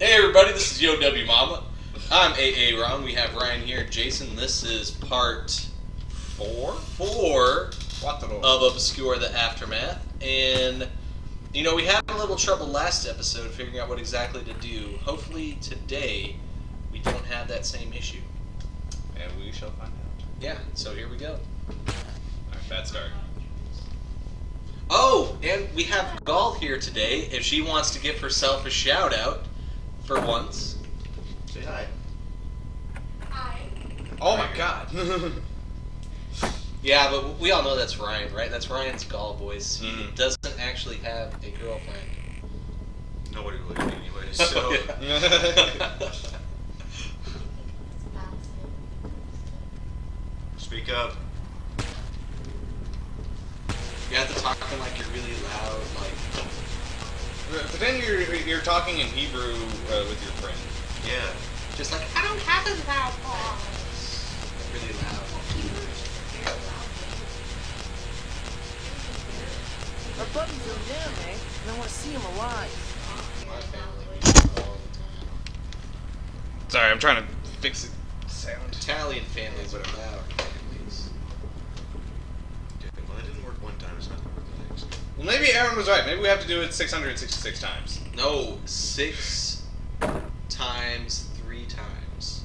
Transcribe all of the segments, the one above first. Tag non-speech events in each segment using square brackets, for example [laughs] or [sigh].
Hey everybody, this is Yo W Mama. I'm AA Ron. We have Ryan here. Jason, this is part Four? four of Obscure the Aftermath. And, you know, we had a little trouble last episode figuring out what exactly to do. Hopefully today we don't have that same issue. and we shall find out. Yeah, so here we go. Alright, bad start. Oh, and we have Gall here today. If she wants to give herself a shout out for once. Say hi. Hi. Oh my god. [laughs] Yeah, but we all know that's Ryan, right? That's Ryan's Gall voice. He Mhm. doesn't actually have a girlfriend. Nobody really did anyway. [laughs] So speak up. You have to talk in like you're really loud, like Pretend you're, you're talking in Hebrew uh, with your friend. Yeah. just like I don't have a loud voice. Really loud. Our buddies are down, eh? And I want to see him alive. My family we talk all the time. Sorry, I'm trying to fix it. Sound. Italian families are loud families. Yeah, Well, that didn't work one time. It's not gonna work the next. Well, maybe Aaron was right. Maybe we have to do it 666 times. No, six times three times.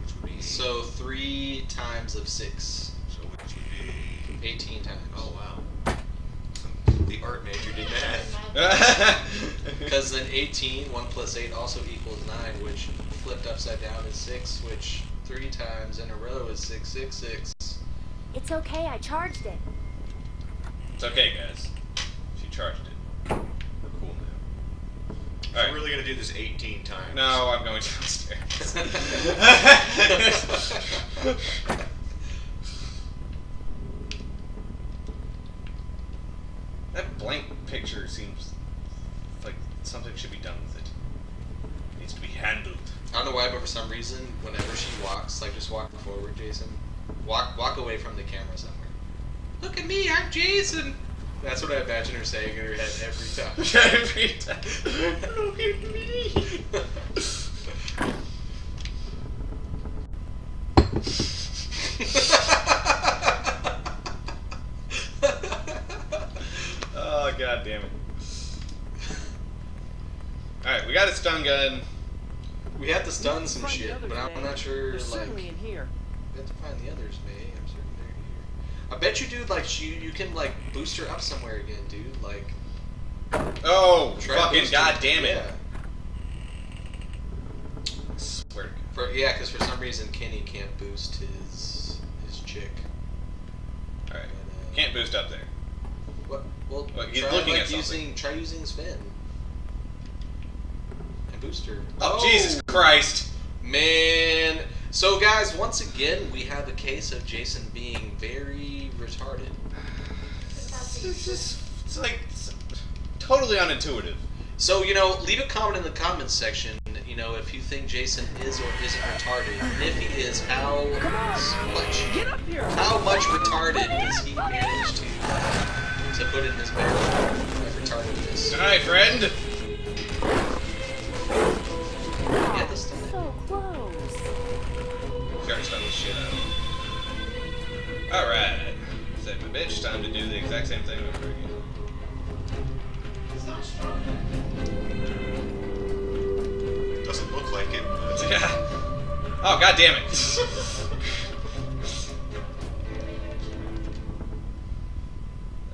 Which would be So three times of six. So which would be. Eighteen times. Oh wow. The art major did math. [laughs] Because then 18, 1 plus 8 also equals 9, which flipped upside down is 6, which 3 times in a row is 666. It's okay, I charged it. It's okay, guys. She charged it. We're cool now. I'm really gonna do this 18 times. No, I'm going downstairs. [laughs] that blank picture seems like something should be done with it. needs to be handled. I don't know why, but for some reason, whenever she walks, like just walk forward, Jason. Walk walk away from the camera somewhere. Look at me, I'm Jason! That's what I imagine her saying in her head every time. [laughs] Every time. Look at me. Oh god damn it. Alright, we got a stun gun. we have to stun some shit, but I'm not sure, They're like... certainly in here. We have to find the others, Mei. Bet you, dude, like, you, you can, like, boost her up somewhere again, dude. Like, Oh, fucking boost her. god damn it. Yeah. Swear to God. For, yeah, because for some reason Kenny can't boost his his chick. Alright. Uh, Can't boost up there. What? Well, Well, he's try, looking like, at something. using try using Sven and boost her. Oh, Jesus Christ. man! So guys, once again, we have a case of Jason being very retarded. It's just, it's like, it's totally unintuitive. So you know, leave a comment in the comments section. You know, if you think Jason is or isn't retarded, and if he is, how much Get up here! how much retarded does he manage to to put in his barrel of retardedness? Alright, friend. Get this done. So close. Gotta shit out. Alright. Save my bitch. Time to do the exact same thing over again. Doesn't look like it. But Yeah. [laughs] Oh, god damn it. [laughs]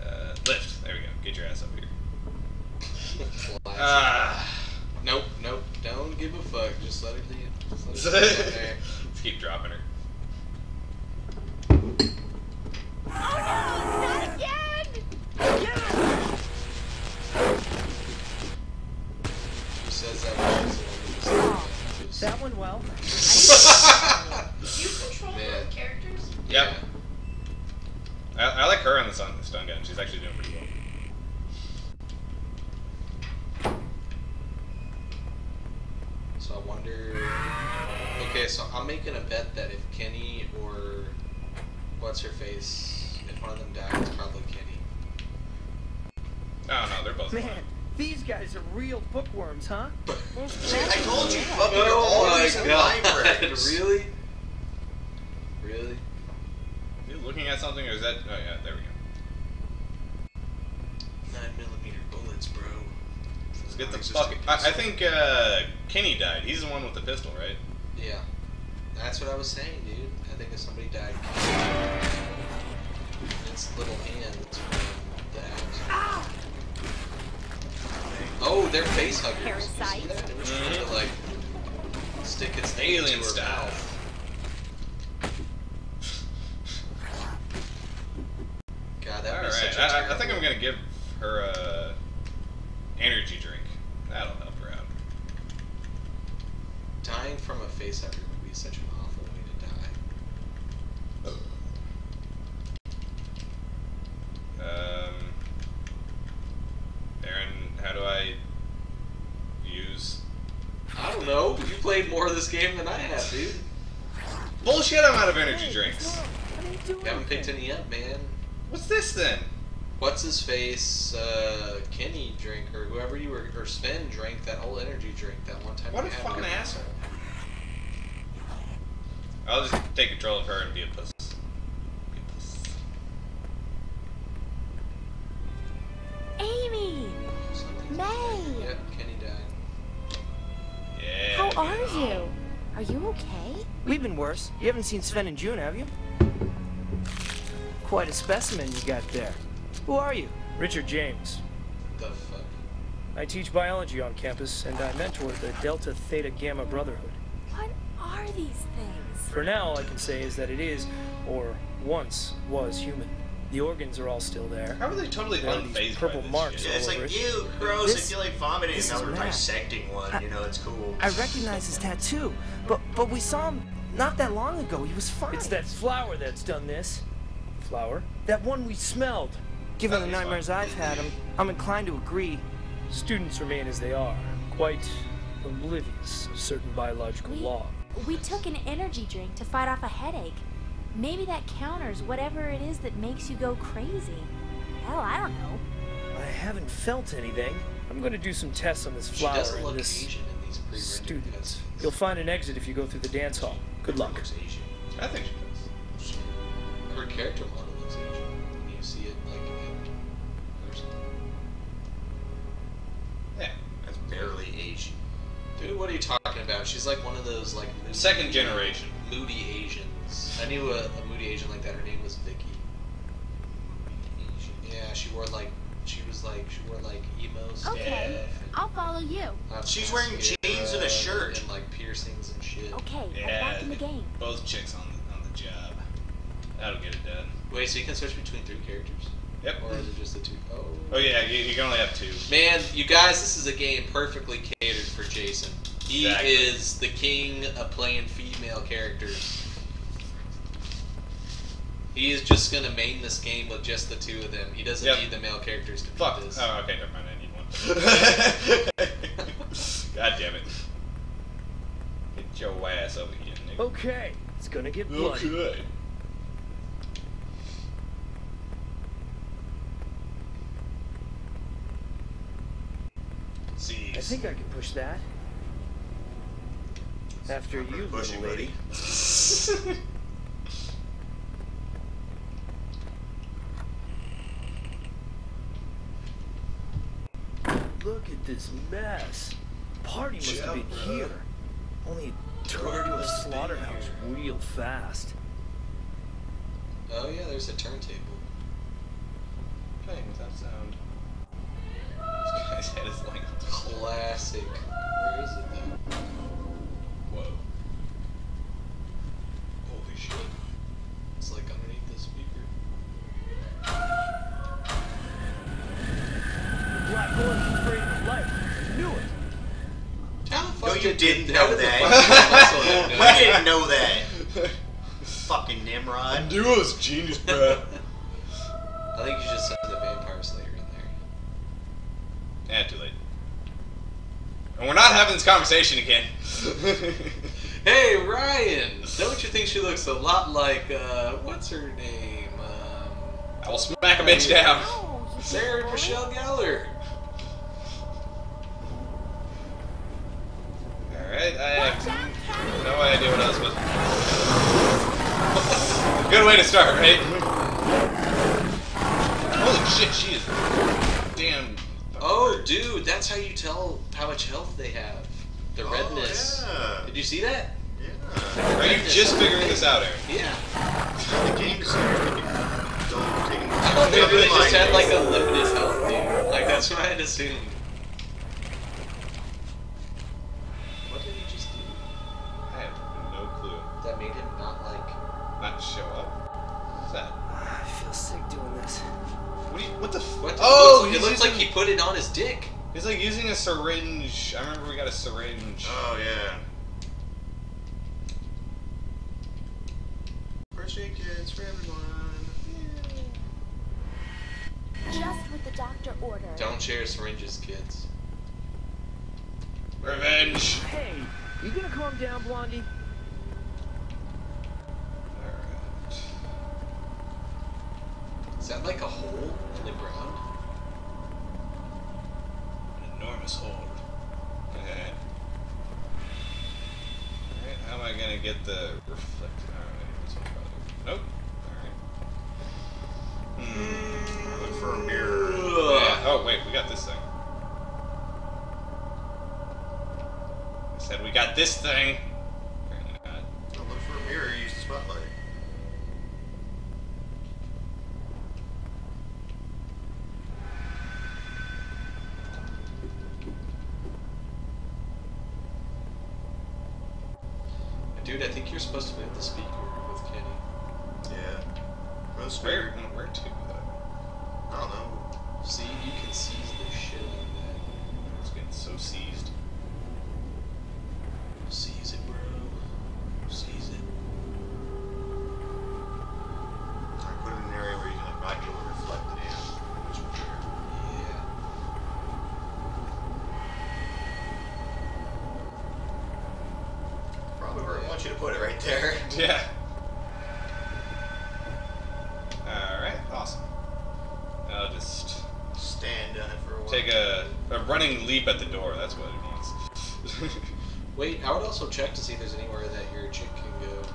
uh, lift. There we go. Get your ass up here. Flash. [laughs] Ah. nope, nope. Don't give a fuck. Just let it leave. Just let it sit there. Let's keep dropping I, I like her on the stun, stun gun. She's actually doing pretty well. So I wonder. Okay, so I'm making a bet that if Kenny or what's her face, if one of them dies, it's probably Kenny. Oh no, they're both Man, fine. These guys are real bookworms, huh? [laughs] There's See, I told you, Yeah. Oh Bubby, you're Oh always my in god! libraries. really? Really? Looking at something, or is that? Oh yeah, there we go. Nine millimeter bullets, bro. Let's get the fuck. I, I think uh, Kenny died. He's the one with the pistol, right? Yeah. That's what I was saying, dude. I think if somebody died, its little hands the. Oh, they're face huggers. You see that? Trying to Mhm. like stick its Alien style. mouth. God, that All would be right. such a I, I- think I'm gonna give her a energy drink. That'll help her out. Dying from a face hugger would be such an awful way to die. Um, Aaron, how do I use? I don't know. You played more of this game than I have, dude. Bullshit! I'm out of energy drinks. what's wrong? I didn't You haven't picked any up, man. What's this then? What's his face? Uh, Kenny drink or whoever you were, or Sven drank that whole energy drink that one time. What you a had fucking with- asshole. I'll just take control of her and be a puss. Be. Amy! Something's Mei. Yep, Kenny died. Yeah. How are it you? Are you okay? We've been worse. You haven't seen Sven and June, have you? Quite a specimen you got there. Who are you? Richard James. The fuck? I teach biology on campus, and I mentor the Delta Theta Gamma Brotherhood. What are these things? For now, all I can say is that it is, or once was, human. The organs are all still there. How are they totally There are these unfazed purple this marks shit? Yeah, it's over like, it. ew, gross, This- I feel like vomiting. this Now we're mad. dissecting one, you know, it's cool. I recognize his tattoo, but but we saw him not that long ago. He was fine. It's that flower that's done this. Flower? That one we smelled. Given the nightmares. I've had, I'm, I'm inclined to agree. Students remain as they are, quite oblivious of certain biological We, law. we took an energy drink to fight off a headache. Maybe that counters whatever it is that makes you go crazy. Hell, I don't know. I haven't felt anything. I'm going to do some tests on this She flower doesn't and look this Asian in these pre-rendered student. cutscenes. You'll find an exit if you go through the dance hall. Good luck. Looks Asian. I think she does. Her character model She's like one of those like moody, Second generation. moody Asians. I knew a, a moody Asian like that. Her name was Vicky. Yeah, she wore like she was like she wore like emo stuff. Okay, and I'll follow you. not She's wearing jeans and a shirt. and like piercings and shit. Okay, I'm Yeah. back in the game. Both chicks on the on the job. That'll get it done. Wait, so you can switch between three characters, Yep. or is it just the two? Oh. Oh yeah, you, you can only have two. Man, you guys, this is a game perfectly catered for Jason. He Exactly. is the king of playing female characters. He is just gonna main this game with just the two of them. He doesn't Yep. need the male characters to Fuck. this. Oh, okay, never mind. I need one. [laughs] God damn it. Get your ass over here, nigga. Okay, it's gonna get bloody. Okay. See. I think I can push that. After you, Pushing, little lady. buddy. [laughs] Look at this mess. Party must have been here. Only it turned into a slaughterhouse real fast. Oh yeah, there's a turntable. [laughs] didn't know did that. we didn't know that. [laughs] Fucking Nimrod. Duo's genius, bro. [laughs] I think you just said the Vampire Slayer in there. yeah, too late. And we're not having this conversation again. Hey Ryan, don't you think she looks a lot like uh, what's her name? Um, I will smack a bitch down. Sarah. Michelle Gellar. No idea what I was supposed. [laughs] Good way to start, right? Holy shit, she is damn... Oh, dude, that's how you tell how much health they have. The oh, redness. Yeah. Did you see that? Yeah. Are you just figuring this out, Eric? Yeah. The game's don't take it. I they just had like a limited health, dude. Like, that's what I had assumed. What the? F- What? Oh, it he's looks like he put it on his dick. He's like using a syringe. I remember we got a syringe. Oh yeah. First for everyone. Just what the doctor ordered. Don't share syringes, kids. Revenge. Hey, you gonna calm down, Blondie? Alright. Is that like a hole in the ground? Gonna get the reflector? Alright, this one probably. Nope. Alright. Hmm. Look for a mirror. Yeah. Oh, wait, we got this thing. I said we got this thing. Dude, I think you're supposed to be move the speaker with Kenny. Yeah. Most Where? weird. Where to, though? I don't know. See, you can seize the shit out of It's getting so seized. Probably where I want you to put it right there. [laughs] Yeah. Alright, awesome. I'll just Stand on it for a while. take a, a running leap at the door. That's what it means. [laughs] Wait, I would also check to see if there's anywhere that your chick can go.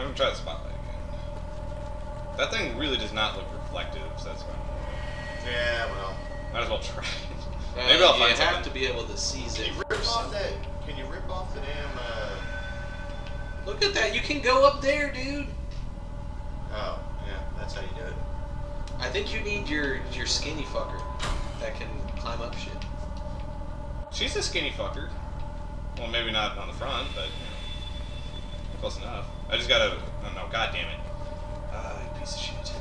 I'm, I'm gonna try the spotlight again. That thing really does not look reflective, so that's fine. Yeah, well. Might as well try. Uh, Maybe I'll you have to be able to seize Can it. you rip off that? Can you rip off the damn? Uh... Look at that! You can go up there, dude. Oh, yeah. That's how you do it. I think you need your your skinny fucker that can climb up shit. She's a skinny fucker. Well, maybe not on the front, but you know, close enough. I just gotta. Oh no! God damn it! You piece of shit.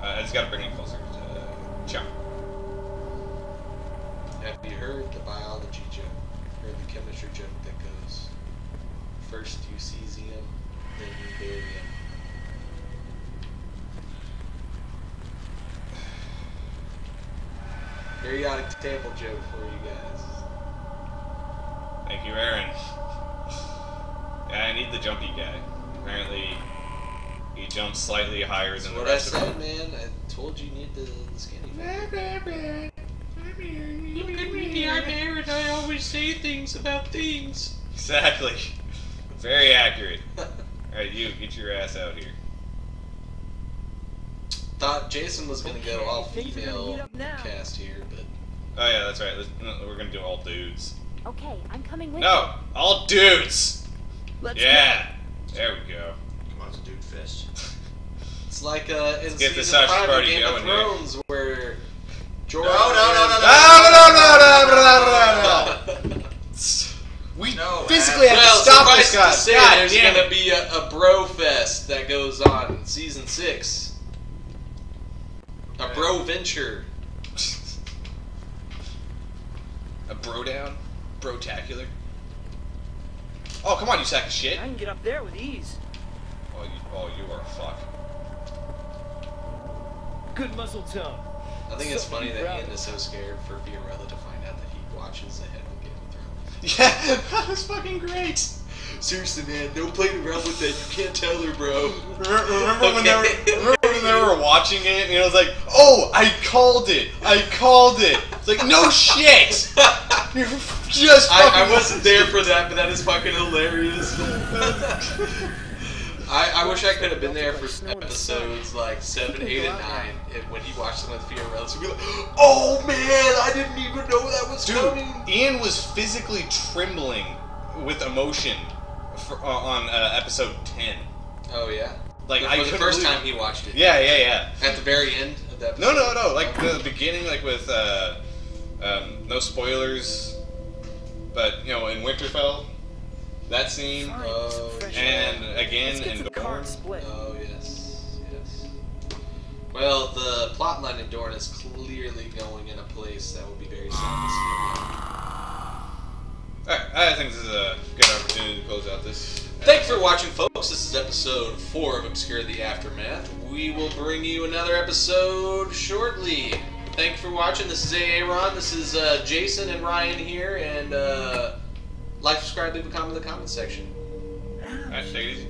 Uh, I just gotta bring it closer to Chum. Have you heard the biology joke or the chemistry joke that goes, first you cesium, then you barium. Periodic table joke for you guys. Thank you, Aaron. Yeah, I need the jumpy guy. Apparently, he jumps slightly higher That's than the what I rest of said, them. man. I told you you need the, the skinny fucker. Look at me, I'm Aaron. I always say things about things. Exactly. [laughs] Very accurate. [laughs] Alright, you, get your ass out here. Thought Jason was gonna go all things are gonna female heat cast here, but Oh yeah, that's right. Let's, we're gonna do all dudes. Okay, I'm coming with No, all dudes. Let's Yeah. There we go. Come on, it's a dude fist. [laughs] it's like uh, in get the season sausage five of party Game of going here. Thrones where Jorah. No, no, no, no, no. No, [laughs] no, no, no, no, no, no, no. We No, physically Adam. have well, to stop suffice this guy. to say, God there's damn gonna it. be a, a bro fest that goes on in season six. A Okay. bro venture. [laughs] A bro down? Brotacular? Oh, come on, you sack of shit. I can get up there with ease. Oh, you, oh, you are a fuck. Good muscle tone. I think it's So funny that proud. Ian is so scared for Fiorella to find out that he watches the head of Game of Thrones. [laughs] Yeah, that was fucking great. seriously, man, no playing around with that. You can't tell her, bro. Remember, remember when they [laughs] were remember when they were watching it and it was like, oh, I called it, I called it. It's like no shit. [laughs] Just I, I wasn't there for that, but that is fucking hilarious. I, I wish I could have been there for episodes like seven, eight, and nine. And when he watched them with Fiorella, he'd be like, "Oh man, I didn't even know that was Dude, coming." Ian was physically trembling with emotion for, uh, on uh, episode ten. Oh yeah, Like I the first believe- time he watched it. Yeah, yeah, yeah. At the very end of that. No, no, no. Like the beginning, like with uh, um, no spoilers, but you know, in Winterfell, that scene, Oh, and air. again in Dorne. split. Oh yes, yes. Well, the plot line in Dorne is clearly going in a place that will be very sad Alright, I think this is a good opportunity to close out this. Thanks for watching, folks. This is episode four of Obscure the Aftermath. We will bring you another episode shortly. Thank you for watching. This is Aaron. This is uh, Jason and Ryan here. And uh, like, subscribe, leave a comment in the comment section. Alright, take.